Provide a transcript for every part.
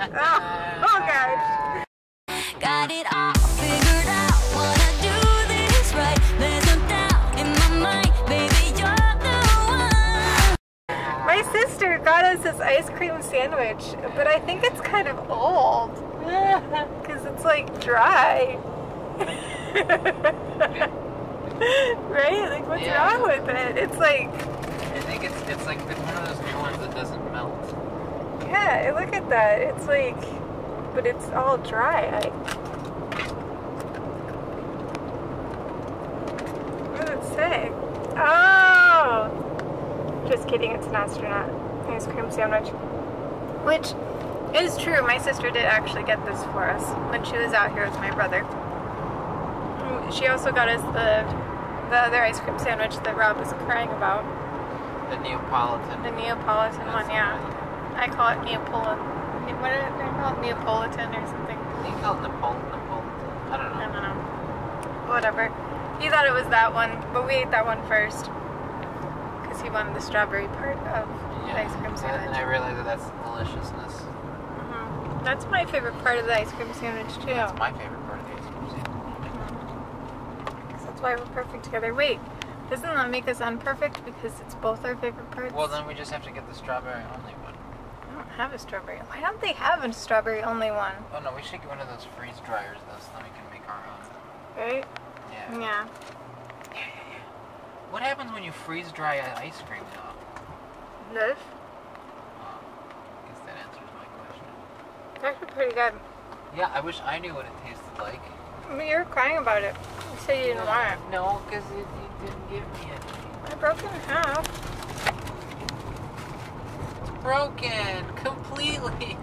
oh, oh gosh. Got it all figured out. Wanna do this right. There's no doubt in my mind, baby, you're the one. My sister got us this ice cream sandwich, but I think it's kind of old. Because it's like dry. right? Like, what's Yeah. wrong with it? It's like, I think it's it's like it's one of those new ones that doesn't melt. Yeah, look at that. It's like, but it's all dry. I, what does it say? Oh! Just kidding, it's an astronaut ice cream sandwich. Which is true. My sister did actually get this for us when she was out here with my brother. Mm, She also got us the the other ice cream sandwich that Rob was crying about. The Neapolitan. The Neapolitan That's one, yeah. I call it Neapolitan. What did they call it? Neapolitan or something? They call it Napoleon. Napoleon. I don't know. I don't know. Whatever. He thought it was that one, but we ate that one first. Because he wanted the strawberry part of the ice cream sandwich. And. I realized that that's the deliciousness. Mhm. That's my favorite part of the ice cream sandwich, too. That's my favorite part of the ice cream sandwich. 'Cause That's why we're perfect together. Wait, doesn't that make us unperfect because it's both our favorite parts? Well, then we just have to get the strawberry only one. I don't have a strawberry. Why don't they have a strawberry only one? Oh no, we should get one of those freeze dryers though, so then we can make our own. Right? Yeah. Yeah. Yeah. What happens when you freeze dry ice cream though? This? Oh, I guess that answers my question. It's actually pretty good. Yeah, I wish I knew what it tasted like. You were crying about it. You said you didn't want it. No, because you, you didn't give me any. I broke it in half. Broken completely.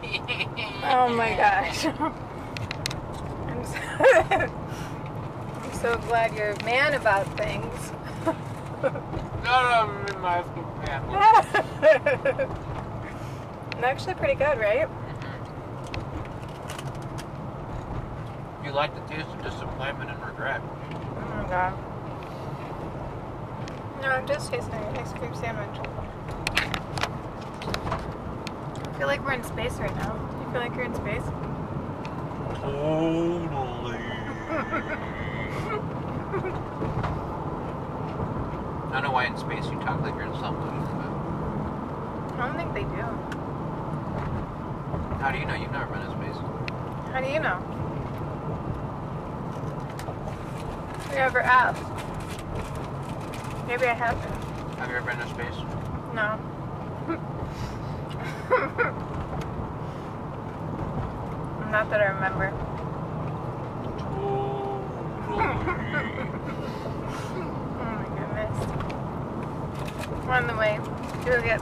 Oh my gosh. I'm so, I'm so glad you're a man about things. Them in my. It's actually pretty good, right? Mm-hmm. You like the taste of disappointment and regret. Oh my god. No, I'm just tasting an ice cream sandwich. I feel like we're in space right now. Do you feel like you're in space? Totally. I don't know why in space you talk like you're in something, but I don't think they do. how do you know you've never been in space? How do you know? We ever asked. Maybe I have been. Have you ever been in space? No. Not that I remember. Oh my goodness. We're on the way to go get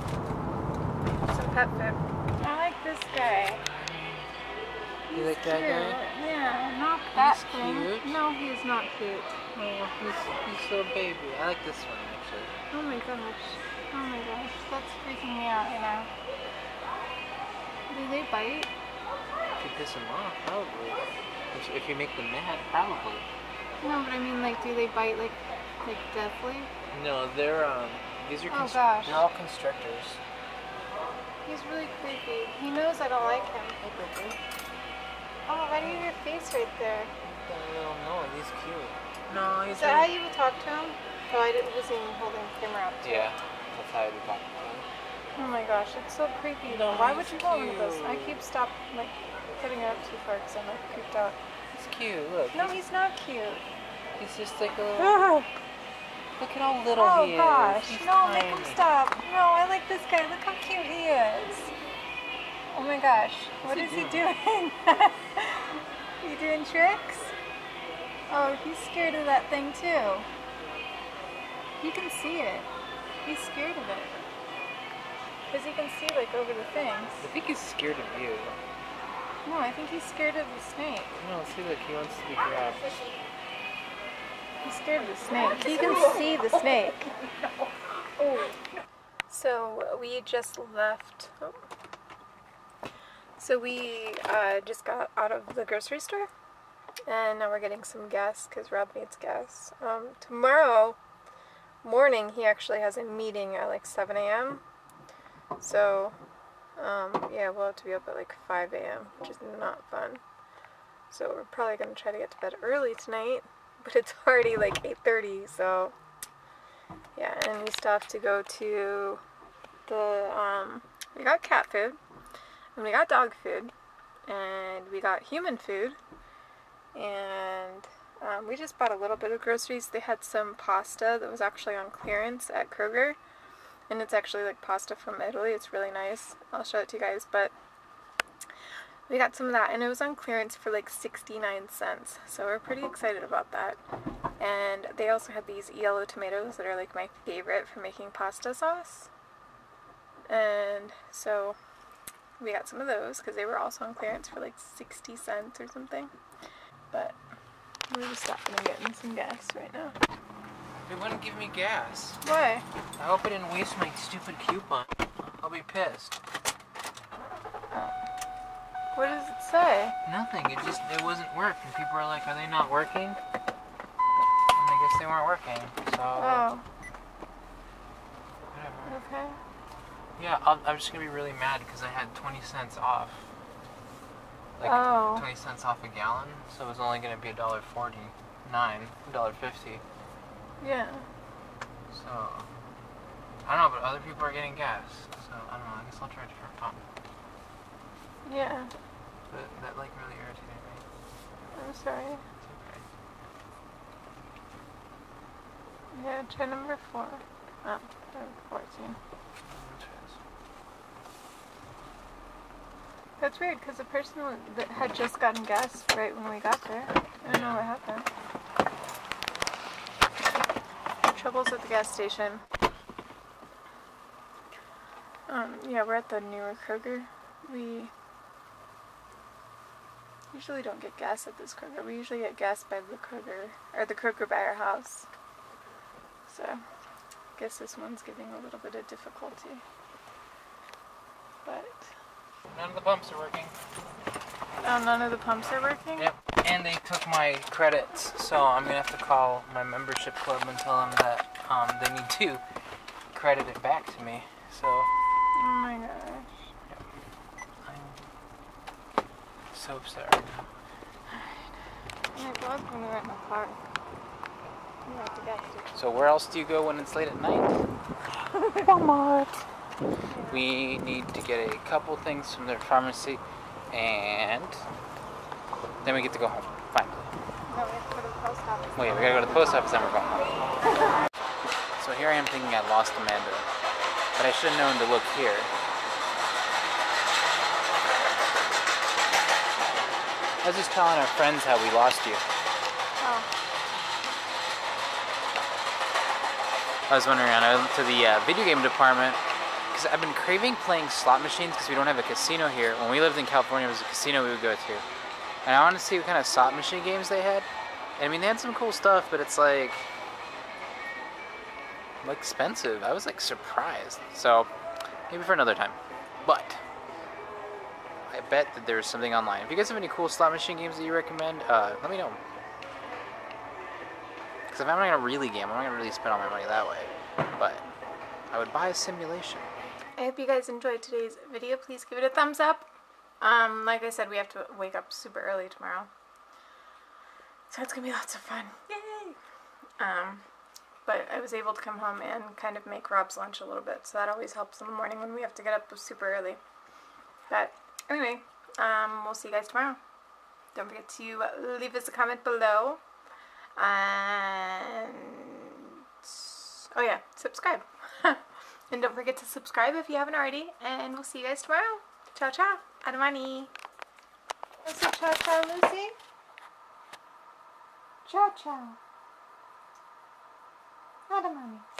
some pet food. I like this guy. You like that Cute. guy? Yeah, not that He's thing. cute. No, he's not cute. Oh, he's, he's so baby. I like this one actually. Oh my gosh. Oh my gosh. That's freaking me out right now. Do they bite? If you piss him off, probably. If- If you make them mad, probably. No, but I mean, like, do they bite like, like deathly? No, they're um. These are Oh, gosh. they're all constrictors. He's really creepy. He knows I don't like him. Oh, why do you have your face right there? I don't know. He's cute. No, he's Is that how you would talk to him? Oh, I didn't, wasn't even holding the camera up. to. Yeah, that's how you talk to him. Oh my gosh, it's so creepy. No, Why would he's you go into this? I keep stop like putting it up too far because I'm like creeped out. He's cute. Look. No, he's not cute. He's just like a little. oh Look at how little he is. Oh gosh, He's no, make him stop. No, I like this guy. Look how cute he is. Oh my gosh, what What's is he he doing? he doing tricks? Oh, he's scared of that thing too. You can see it. He's scared of it. Because he can see like over the things. I think he's scared of you. No, I think he's scared of the snake. No, see, look, he wants to be grabbed. He's scared of the snake. He can see the snake. So we just left. oh. So we uh, just got out of the grocery store, and now we're getting some gas because Rob needs gas. Um, tomorrow morning, he actually has a meeting at like 7 a.m. So Um, yeah, we'll have to be up at like 5 a.m., which is not fun. So we're probably gonna try to get to bed early tonight, but it's already like 8:30, so yeah. And we still have to go to the um. We got cat food, and we got dog food, and we got human food, and um, we just bought a little bit of groceries. They had some pasta that was actually on clearance at Kroger, and it's actually like pasta from Italy. It's really nice. I'll show it to you guys, but we got some of that, and it was on clearance for like 69 cents. So we're pretty excited about that. And they also had these yellow tomatoes that are like my favorite for making pasta sauce. And so we got some of those because they were also on clearance for like 60 cents or something. But we're just stopping and getting some gas right now. They wouldn't give me gas. Why? I hope I didn't waste my stupid coupon. I'll be pissed. What does it say? Nothing. It just it wasn't work, and people were like, "Are they not working?" And I guess they weren't working. So Oh, whatever. okay. Yeah, I'll, I'm just gonna be really mad because I had 20 cents off. Like Oh. 20 cents off a gallon, so it was only gonna be a dollar 49, a dollar 50. Yeah. So I don't know, but other people are getting gas. So I don't know. I guess I'll try a different pump. Yeah. But that like really irritated me. I'm sorry. It's okay. Yeah, try number four. Oh, number 14. I'll try this. That's weird because the person that had just gotten gas right when we got there. I don't know what happened. Troubles at the gas station. Um, yeah, we're at the newer Kroger. We usually don't get gas at this Kroger. We usually get gas by the Kroger, or the Kroger by our house. So, I guess this one's giving a little bit of difficulty. But, None of the pumps are working. oh, none of the pumps are working? Yep. And they took my credits, so I'm gonna have to call my membership club and tell them that um, they need to credit it back to me. So Oh my gosh. I'm so upset right now. My dog's gonna wreck my car. I'm at the. So where else do you go when it's late at night? Walmart. We need to get a couple things from their pharmacy, and then we get to go home. Finally. No, we have to go to the post office. Wait, we gotta go to the post office, then we're going home. So here I am thinking I lost Amanda, but I should have known to look here. I was just telling our friends how we lost you. Oh, I was wondering, I went to the uh, video game department I've been craving playing slot machines because we don't have a casino here. When we lived in California, it was a casino we would go to. And I wanted to see what kind of slot machine games they had. And I mean, they had some cool stuff, but it's like, expensive. I was like surprised. So maybe for another time. But I bet that there's something online. If you guys have any cool slot machine games that you recommend, uh, let me know. Because if I'm not gonna really game, I'm not gonna really spend all my money that way. But I would buy a simulation. I hope you guys enjoyed today's video. Please give it a thumbs up. Um, like I said, we have to wake up super early tomorrow. So it's gonna be lots of fun. Yay! Um, but I was able to come home and kind of make Rob's lunch a little bit, so that always helps in the morning when we have to get up super early. But anyway, um, we'll see you guys tomorrow. Don't forget to leave us a comment below. And oh yeah, subscribe. and don't forget to subscribe if you haven't already. And we'll see you guys tomorrow. Ciao ciao. Adamani. Say ciao ciao, Lucy. Ciao ciao. Adamani.